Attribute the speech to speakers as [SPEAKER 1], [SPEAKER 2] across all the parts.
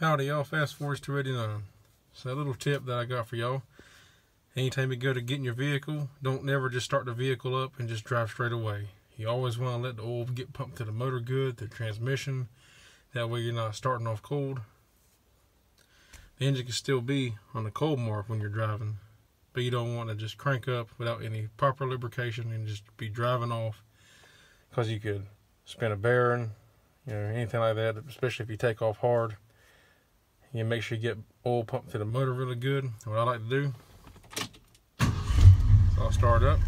[SPEAKER 1] Howdy y'all, FastFords 289. So a little tip that I got for y'all. Anytime you go to get in your vehicle, don't never just start the vehicle up and just drive straight away. You always want to let the oil get pumped to the motor good, the transmission. That way you're not starting off cold. The engine can still be on the cold mark when you're driving, but you don't want to just crank up without any proper lubrication and just be driving off because you could spin a bearing, you know, anything like that, especially if you take off hard. You make sure you get oil pumped to the motor really good. What I like to do, so I'll start up.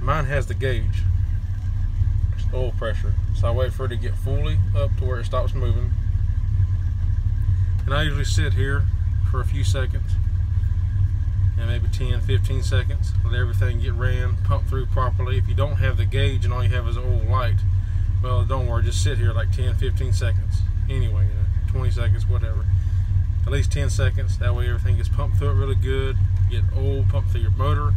[SPEAKER 1] Mine has the gauge, it's oil pressure. So I wait for it to get fully up to where it stops moving. And I usually sit here for a few seconds, and maybe 10, 15 seconds, let everything get ran, pumped through properly. If you don't have the gauge and all you have is an oil light, well, don't worry, just sit here like 10, 15 seconds. Anyway, you know, 20 seconds, whatever at least 10 seconds. That way everything gets pumped through it really good. Get oil pumped through your motor,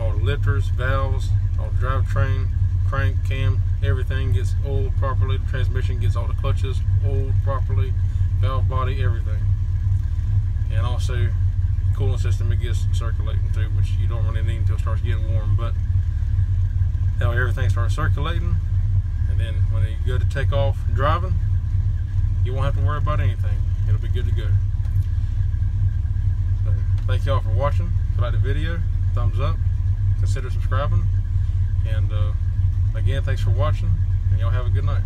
[SPEAKER 1] all the lifters, valves, all the drivetrain, crank, cam, everything gets oiled properly. The transmission gets all the clutches oiled properly, valve body, everything. And also cooling system it gets circulating through, which you don't really need until it starts getting warm. But that way everything starts circulating. And then when you go to take off driving, you won't have to worry about anything it'll be good to go. So, thank y'all for watching. If you like the video, thumbs up, consider subscribing, and uh, again, thanks for watching, and y'all have a good night.